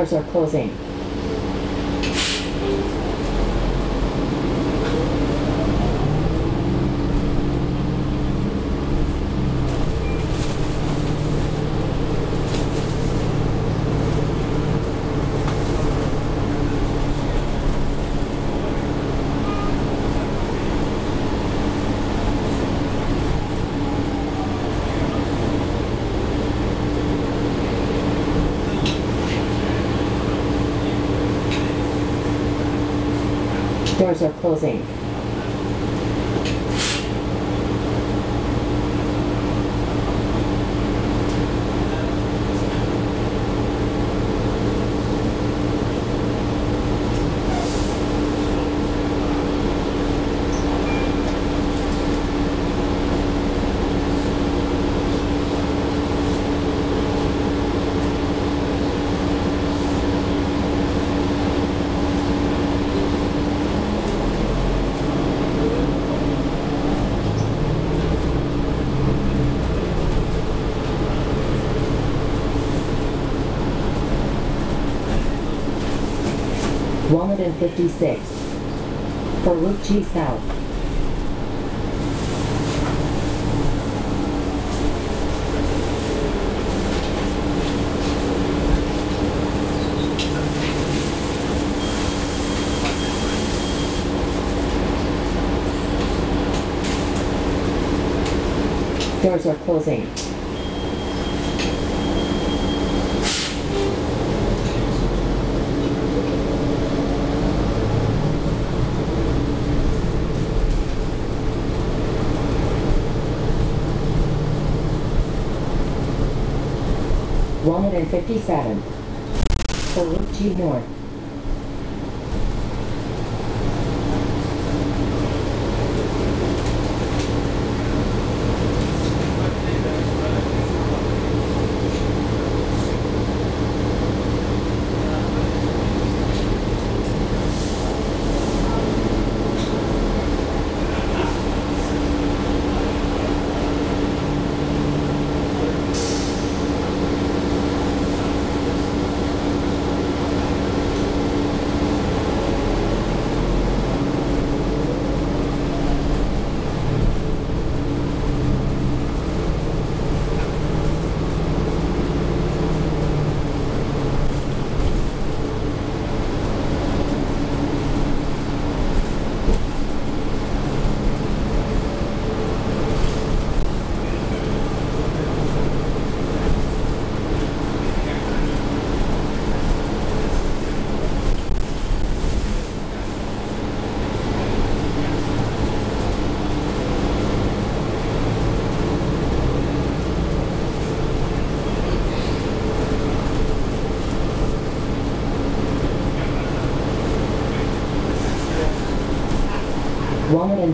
Doors are closing. Doors are closing. Walnut and 56. For Route G South. Doors are closing. Walnut and 57. For Route G North.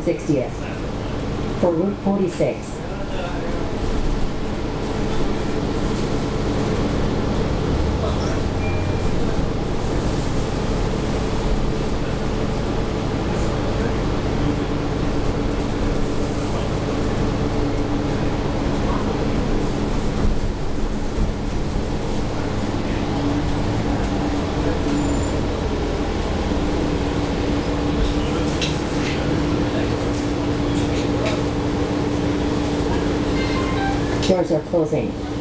60th. For Route 46. Doors are closing.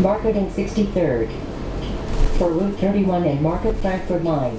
Market and 63rd. For Route 31 and Market Frankford line.